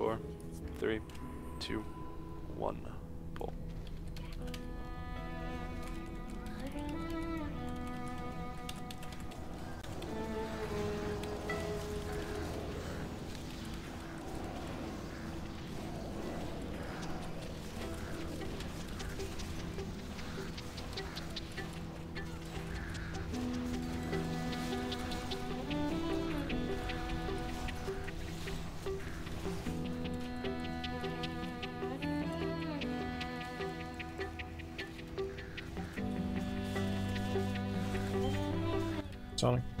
four, three, two, one. Pull. Sonic.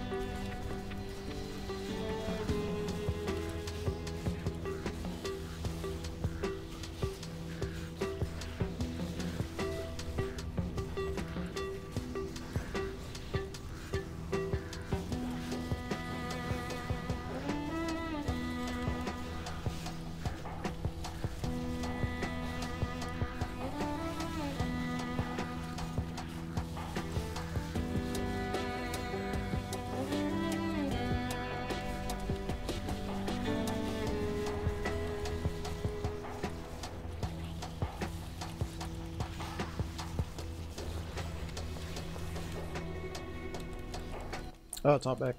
Oh, top back.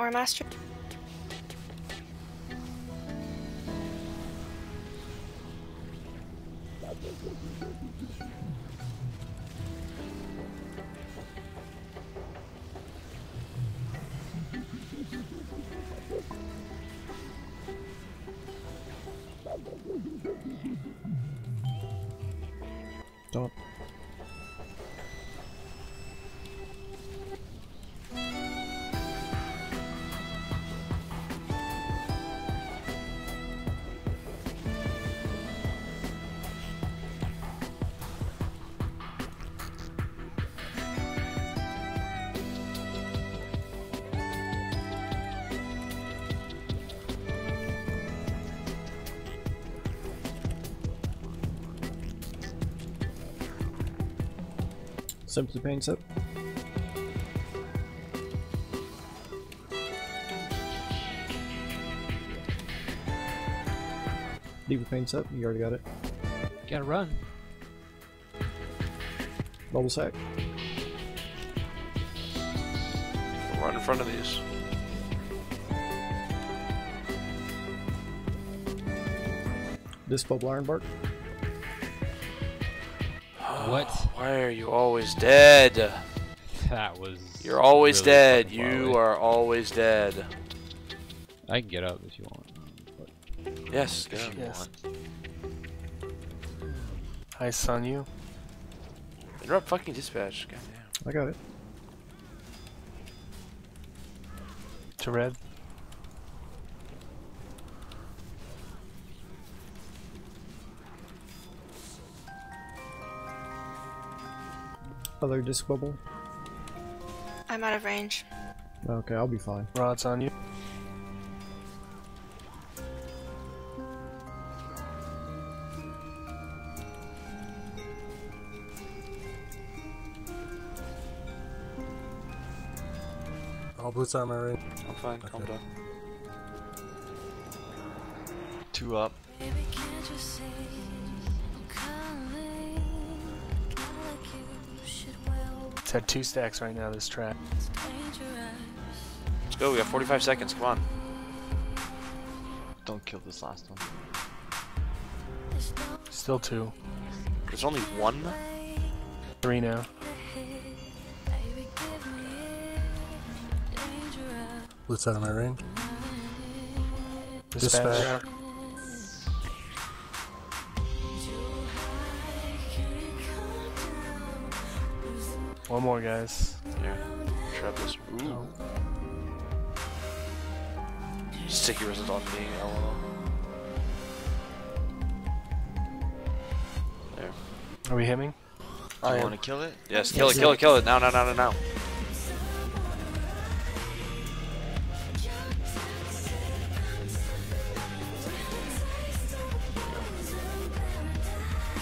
Or master. Don't. Simply paint paints Leave Diva paints up. You already got it. Gotta run. Bubble sack. Run in front of these. This bubble Ironbark. What? Why are you always dead? That was. You're always really dead. You away. are always dead. I can get up if you want. but- Yes, go. Yes. I son you. Interrupt fucking dispatch. Goddamn. I got it. To red. Other disc bubble. I'm out of range. Okay, I'll be fine. Rod's on you. All boots on my right. I'm fine. Calm down. Two up. Baby, It's at two stacks right now, this track. Let's go. We got 45 seconds. Come on. Don't kill this last one. Still two. There's only one. Three now. ahead. Baby, give me it. Dangerous. Boots out of my range. Dispatch. Dispatch. One more, guys. Yeah. Trap this. Ooh. Sticky resin on me. LOL. Are we hemming? I I want to kill it. Yes, kill it, kill it, kill it. Now, now, now, now, now.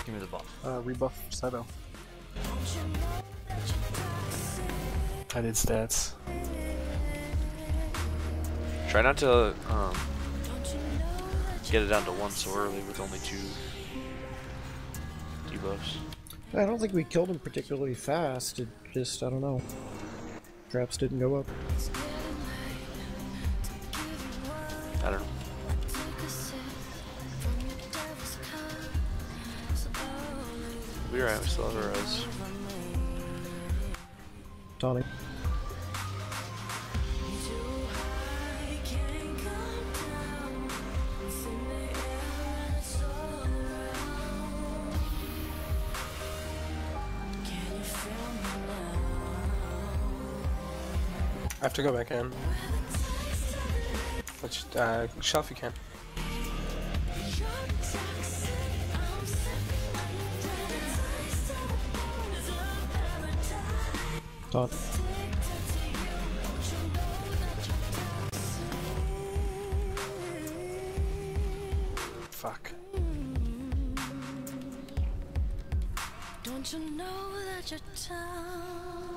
Give me the ball. Uh, rebuff Saito. I did stats. Try not to um, get it down to one so early with only two debuffs. I don't think we killed him particularly fast. It just, I don't know. Traps didn't go up. I don't know. We were at, we still have our res. Taunting. I have to go back in. Which, uh, shelf you can. Taunt. Fuck. Don't you know that your time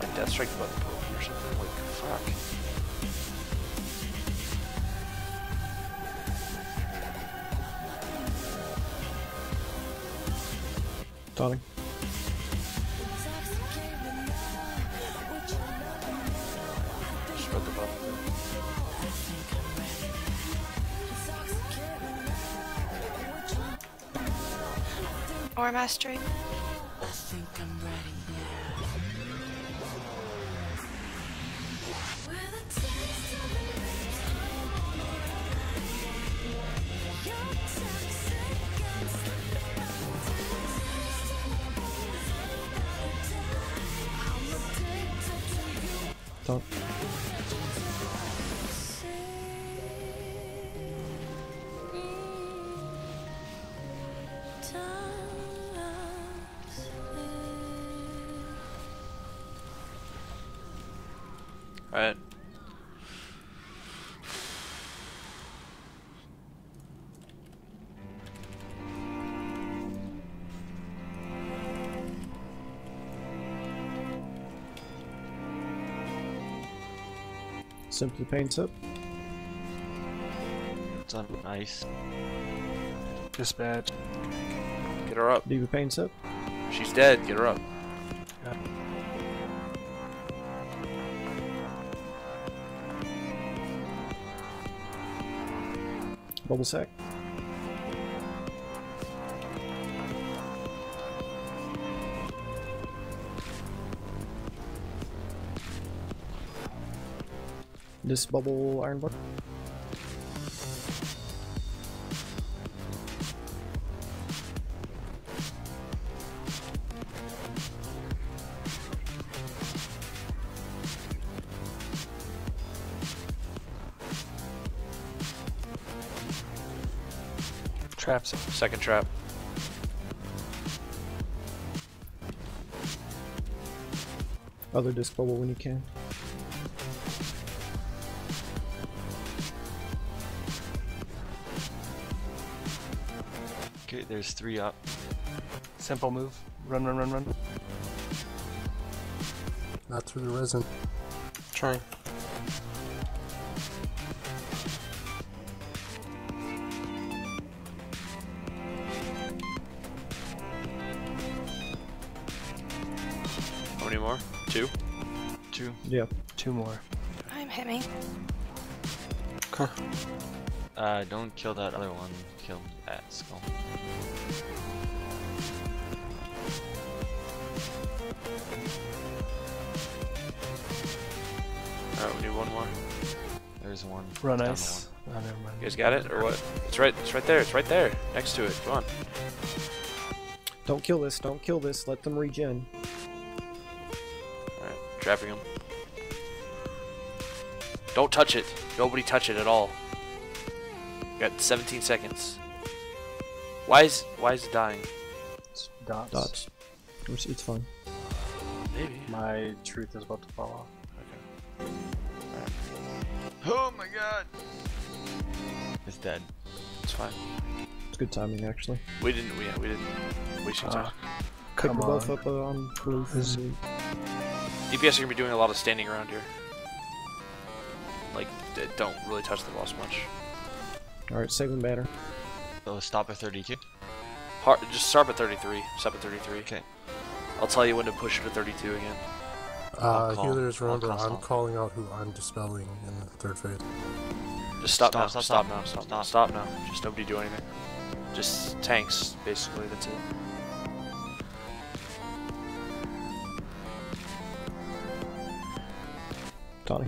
Like Death Strike button broken or something. Like, fuck. Buff. Or Alright. Simply paints up. It's on ice. Dispatch. Get her up. Diva paint up. She's dead. Get her up. Bubble sack. This bubble iron bar. Second trap. Other disc bubble when you can. Okay, there's three up. Simple move. Run, run, run, run. Not through the resin. Trying. Many more? Two? Two. Yeah. Two more. I'm hemming. Uh, don't kill that other one. Kill that skull. Alright, we need one more. There's one. Run down the ice. Oh, never mind. You guys got it? Or what? It's right it's right there, it's right there. Next to it. Come on. Don't kill this. Don't kill this. Let them regen. Alright, trapping him. Don't touch it. Nobody touch it at all. You got 17 seconds. Why is why is it dying? It's dots. Dots. It's, it's fine. Maybe. My truth is about to fall off. Okay. Oh my god! It's dead. It's fine. It's good timing, actually. We didn't. We, yeah, we didn't We should Uh, time. Pick Come them both on. up uh, on blue. This- DPS are gonna be doing a lot of standing around here. Like, d- don't really touch the boss much. Alright, saving banner. So stop at 32. Hard, just stop at 33. Stop at 33. Okay. I'll tell you when to push it to 32 again. Uh, healers, I'll remember, call I'm calling out who I'm dispelling in the third phase. Just stop, Stop, now. stop, Stop, stop. now. Stop, Stop. Stop now. Just nobody do anything. Just tanks, basically. That's it. Tawny.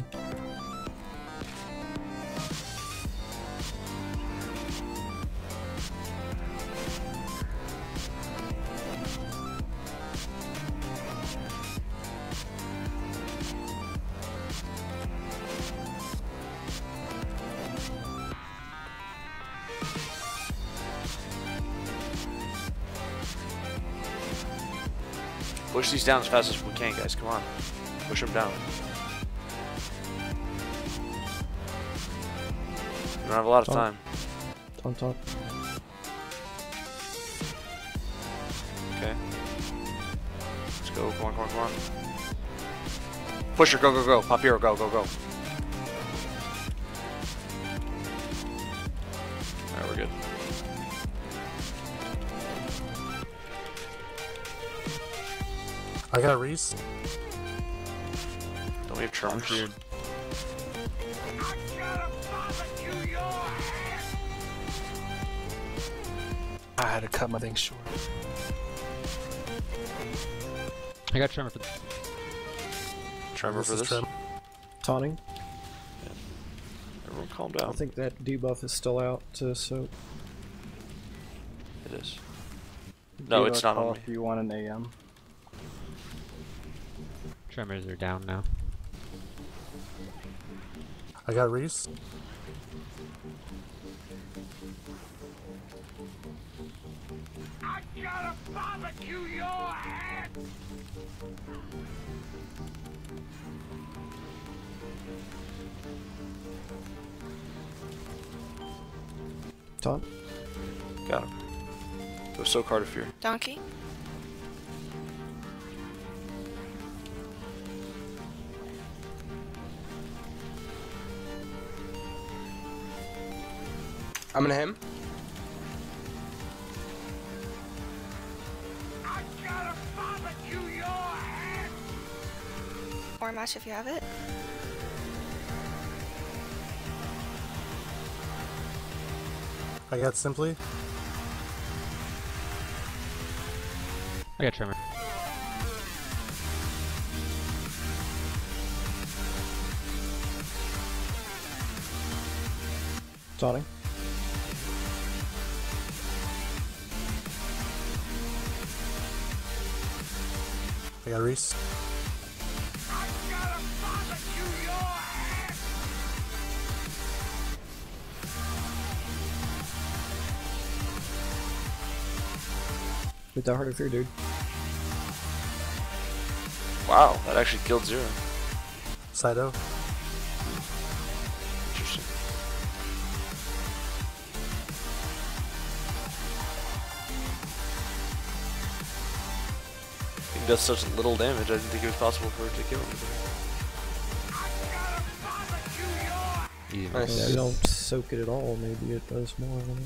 Push these down as fast as we can, guys. Come on. Push them down. Don't have a lot of Tom. time. On top. Okay. Let's go. Come on, come on, come on. Push her. Go, go, go. Pop hero. Go, go, go. Alright, we're good. I got Reese. Don't we have I'm I had to cut my thing short. I got tremor for th Tremor for this? Trem. Taunting. Everyone calm down. I think that debuff is still out to so It is. No, it's not on me. If you want an AM. Tremors are down now. I got Reese. Taunt. Got him. Go so heart of fear. Donkey. I'm gonna him. Or match if you have it. I got Simply. I got tremor. Taunting. I got Reese. With that heart of fear, dude. Wow, that actually killed Zero. Saito. Interesting. It does such little damage, I didn't think it was possible for it to kill anybody. Easy. Nice. Yeah, if you don't soak it at all, maybe it does more. I don't know.